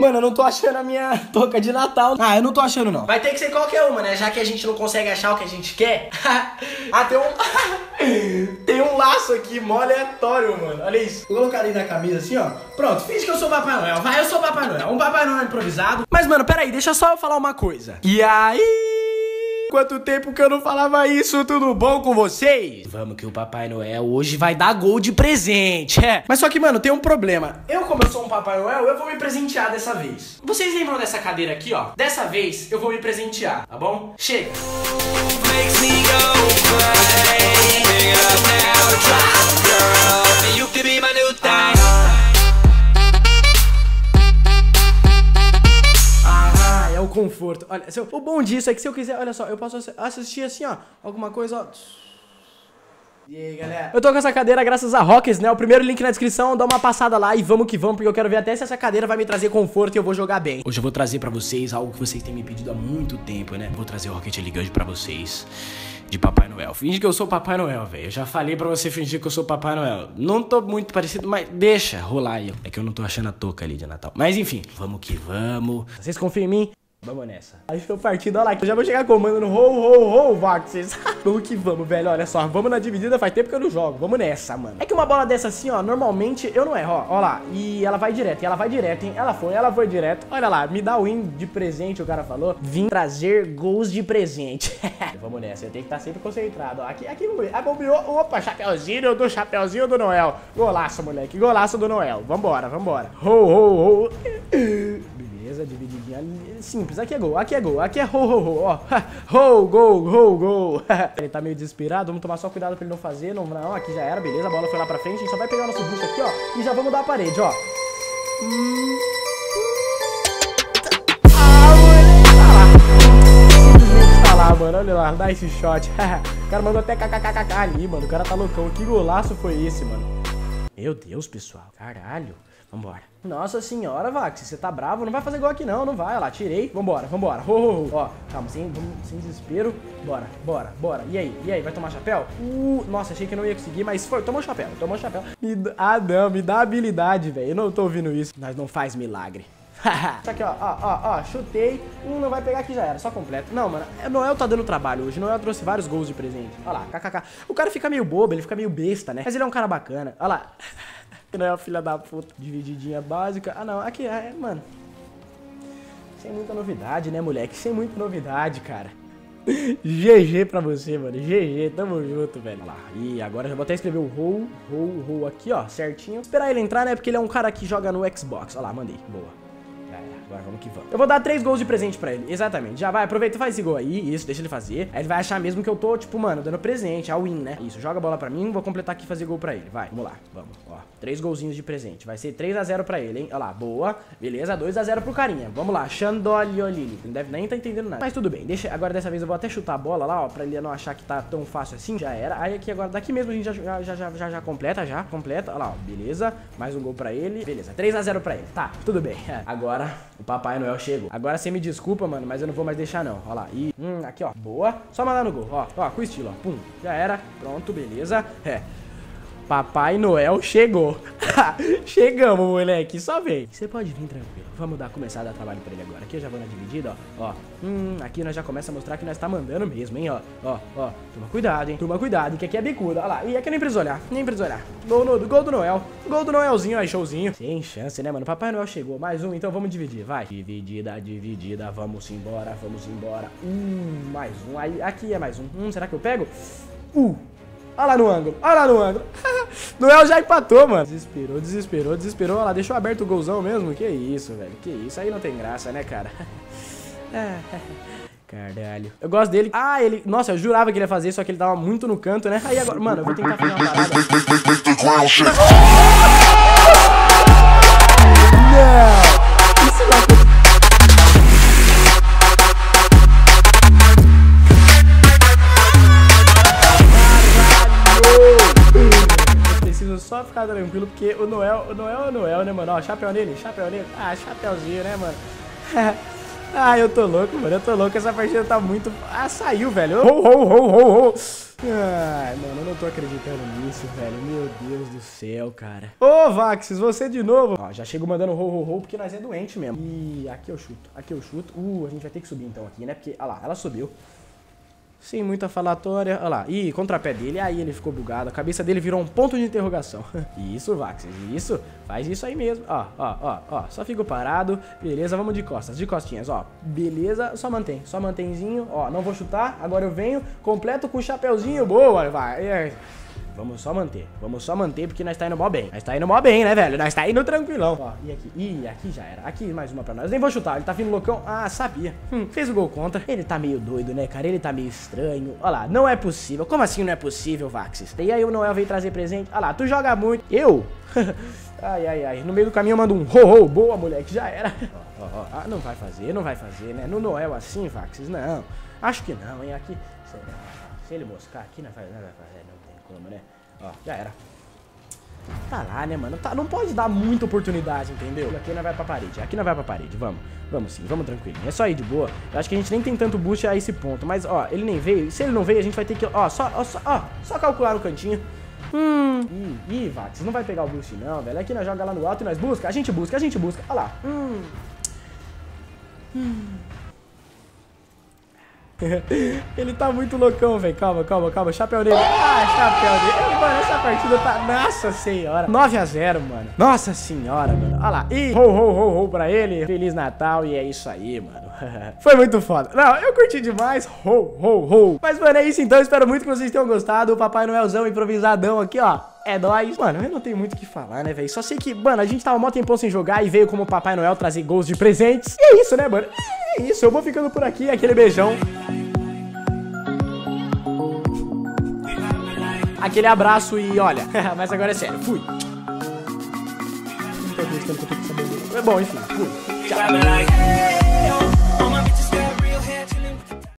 Mano, eu não tô achando a minha touca de Natal. Ah, eu não tô achando, não. Vai ter que ser qualquer uma, né? Já que a gente não consegue achar o que a gente quer. ah, tem um... tem um laço aqui, mó aleatório, mano. Olha isso. Vou colocar ali na camisa assim, ó. Pronto, finge que eu sou Papai Noel. Vai, eu sou Papai Noel. Um Papai Noel improvisado. Mas, mano, peraí, deixa só eu falar uma coisa. E aí... Quanto tempo que eu não falava isso, tudo bom com vocês? Vamos que o Papai Noel hoje vai dar gol de presente, é. Mas só que, mano, tem um problema. Eu, como eu sou um Papai Noel, eu vou me presentear dessa vez. Vocês lembram dessa cadeira aqui, ó? Dessa vez eu vou me presentear, tá bom? Chega. Makes me go conforto. Olha, eu, o bom disso é que se eu quiser, olha só, eu posso assistir assim, ó, alguma coisa, ó. E aí, galera? Eu tô com essa cadeira graças a Rockets, né? O primeiro link na descrição, dá uma passada lá e vamos que vamos, porque eu quero ver até se essa cadeira vai me trazer conforto e eu vou jogar bem. Hoje eu vou trazer pra vocês algo que vocês têm me pedido há muito tempo, né? Vou trazer o Rocket League pra vocês de Papai Noel. Finge que eu sou Papai Noel, velho. Eu já falei pra você fingir que eu sou Papai Noel. Não tô muito parecido, mas deixa rolar aí. É que eu não tô achando a touca ali de Natal. Mas enfim, vamos que vamos. Vocês confiam em mim? Vamos nessa. Aí foi partido, olha lá. Eu já vou chegar comando no ho, ho, ho, Vaxes. vamos que vamos, velho. Olha só, vamos na dividida. Faz tempo que eu não jogo. Vamos nessa, mano. É que uma bola dessa assim, ó, normalmente eu não erro, ó. Olha lá. E ela vai direto. E ela vai direto, hein? Ela foi, ela foi direto. Olha lá, me dá o win de presente, o cara falou. Vim trazer gols de presente. vamos nessa. Eu tenho que estar sempre concentrado. Ó. Aqui, aqui, a bombeou. Opa, chapeuzinho do chapeuzinho do Noel. Golaço, moleque. Golaço do Noel. Vambora, vambora. Ho, ho, ho. Beleza, divididinha simples. Aqui é gol, aqui é gol, aqui é ho, ho, ho, ó. Ho, gol, ho, gol. ele tá meio desesperado, vamos tomar só cuidado pra ele não fazer. Não, não, aqui já era, beleza, a bola foi lá pra frente. A gente só vai pegar nosso boost aqui, ó, e já vamos dar a parede, ó. Hum. Lá, mano, olha lá, dá esse shot. o cara mandou até kkkk ali, mano, o cara tá loucão. Que golaço foi esse, mano? Meu Deus, pessoal, caralho. Vambora. Nossa senhora, Vax, você tá bravo? Não vai fazer igual aqui não, não vai. Olha lá, tirei. Vambora, vambora. Ho, ho, ho. Ó, calma, sem, sem desespero. Bora, bora, bora. E aí, e aí, vai tomar chapéu? Uh, nossa, achei que não ia conseguir, mas foi. Tomou chapéu, tomou chapéu. Me, ah, não, me dá habilidade, velho. Eu não tô ouvindo isso. Mas não faz milagre. Isso aqui, ó, ó, ó, ó, chutei. Um não vai pegar aqui já era, só completo. Não, mano, é, Noel tá dando trabalho hoje. Noel trouxe vários gols de presente. Olha lá, kkk. O cara fica meio bobo, ele fica meio besta, né? Mas ele é um cara bacana. Olha lá. Uma filha da puta. Divididinha básica. Ah, não. Aqui, é, mano. Sem muita novidade, né, moleque? Sem muita novidade, cara. GG pra você, mano. GG, tamo junto, velho. Olha lá. E agora eu já vou até escrever o roll, roll, roll aqui, ó, certinho. Esperar ele entrar, né? Porque ele é um cara que joga no Xbox. Olha lá, mandei. Boa. Agora vamos que vamos. Eu vou dar três gols de presente pra ele. Exatamente. Já vai, aproveita e faz esse gol aí. Isso, deixa ele fazer. Aí ele vai achar mesmo que eu tô, tipo, mano, dando presente. A win, né? Isso, joga a bola pra mim. Vou completar aqui e fazer gol pra ele. Vai, vamos lá. Vamos, ó. Três golzinhos de presente. Vai ser 3x0 pra ele, hein? Olha lá, boa. Beleza, 2x0 pro carinha. Vamos lá, Xandoliolili. Não deve nem tá entendendo nada. Mas tudo bem. Deixa, agora dessa vez eu vou até chutar a bola lá, ó. Pra ele não achar que tá tão fácil assim. Já era. Aí aqui agora, daqui mesmo a gente já, já, já, já, já completa, já. Completa. Olha lá, ó. Beleza. Mais um gol pra ele. Beleza, 3x0 pra ele. Tá, tudo bem. Agora o Papai Noel chega chego. Agora você me desculpa, mano, mas eu não vou mais deixar não. Ó lá. E, hum, aqui, ó. Boa. Só mandar no gol. Ó, ó, com estilo, ó. Pum. Já era. Pronto, beleza. É. Papai Noel chegou. Chegamos, moleque. Só vem. Você pode vir tranquilo. Vamos dar, começar a dar trabalho pra ele agora. Aqui eu já vou na dividida, ó. Ó. Hum, aqui nós já começa a mostrar que nós tá mandando mesmo, hein, ó. Ó, ó. Toma cuidado, hein. Toma cuidado, que aqui é bicuda. Olha lá. E aqui nem precisa olhar. Nem precisa olhar. Gol, no, gol do Noel. Gol do Noelzinho aí, showzinho. Sem chance, né, mano? Papai Noel chegou. Mais um, então vamos dividir. Vai. Dividida, dividida. Vamos embora, vamos embora. Hum, mais um. Aí, aqui é mais um. Hum, será que eu pego? Uh. Olha lá no ângulo, olha lá no ângulo. Noel já empatou, mano. Desesperou, desesperou, desesperou. Olha lá, deixou aberto o golzão mesmo. Que isso, velho. Que isso. Aí não tem graça, né, cara? Caralho. Eu gosto dele. Ah, ele... Nossa, eu jurava que ele ia fazer, só que ele tava muito no canto, né? Aí agora... Mano, eu vou tentar fazer uma parada. só ficar tranquilo, porque o Noel, o Noel é o Noel, né, mano? Ó, chapéu nele, chapéu nele. Ah, chapéuzinho, né, mano? Ah, eu tô louco, mano. Eu tô louco. Essa partida tá muito. Ah, saiu, velho. Ho, ho, ho, ho, ho. Ai, mano, eu não tô acreditando nisso, velho. Meu Deus do céu, cara. Ô, Vaxis, você de novo. Ó, já chego mandando ho, ho, ho, porque nós é doente mesmo. E aqui eu chuto, aqui eu chuto. Uh, a gente vai ter que subir então aqui, né? Porque, olha lá, ela subiu. Sem muita falatória. Olha lá. Ih, contrapé dele. Aí ele ficou bugado. A cabeça dele virou um ponto de interrogação. isso, Vaxis. Isso. Faz isso aí mesmo. Ó, ó, ó, ó. Só fico parado. Beleza, vamos de costas. De costinhas, ó. Beleza. Só mantém. Só mantenzinho. Ó, não vou chutar. Agora eu venho. Completo com o chapeuzinho. Boa. Vai. É. Vamos só manter. Vamos só manter porque nós tá indo mó bem. Nós tá indo mó bem, né, velho? Nós tá indo tranquilão. Ó, e aqui? Ih, aqui já era. Aqui mais uma pra nós. Nem vou chutar. Ele tá vindo loucão. Ah, sabia. Hum, fez o gol contra. Ele tá meio doido, né, cara? Ele tá meio estranho. Olha lá, não é possível. Como assim não é possível, Vaxis? E aí o Noel veio trazer presente. Olha lá, tu joga muito. Eu? ai, ai, ai. No meio do caminho eu mando um ho, ho. Boa, moleque. Já era. Ó, ó, ó. Ah, não vai fazer, não vai fazer, né? No Noel assim, Vaxis? Não. Acho que não, hein? Aqui... Se ele moscar aqui, não vai, não vai fazer. Não como, né? Ó, já era. Tá lá, né, mano? Tá, não pode dar muita oportunidade, entendeu? Aqui não vai pra parede, aqui não vai pra parede, vamos. Vamos sim, vamos tranquilinho. É só ir de boa. Eu acho que a gente nem tem tanto boost a esse ponto. Mas, ó, ele nem veio. Se ele não veio, a gente vai ter que, ó, só, ó, só, ó, só calcular no cantinho. Hum. Ih, ih, Vax, não vai pegar o boost não, velho. Aqui nós joga lá no alto e nós busca. A gente busca, a gente busca. Olha lá. Hum. Hum. Ele tá muito loucão, velho. Calma, calma, calma. Chapéu nele. Ah, chapéu dele. Mano, essa partida tá. Nossa senhora. 9x0, mano. Nossa senhora, mano. Olha lá. E ho, ho, ho, ho pra ele. Feliz Natal. E é isso aí, mano. Foi muito foda. Não, eu curti demais. Ho, ho, ho. Mas, mano, é isso então. Espero muito que vocês tenham gostado. O Papai Noelzão improvisadão aqui, ó. É nóis. Mano, eu não tenho muito o que falar, né, velho? Só sei que, mano, a gente tava mó tempão sem jogar e veio como Papai Noel trazer gols de presentes. E é isso, né, mano? É isso. Eu vou ficando por aqui. Aquele beijão. Aquele abraço e olha. Mas agora é sério. Fui. Essa Bom, enfim. Fui. Tchau.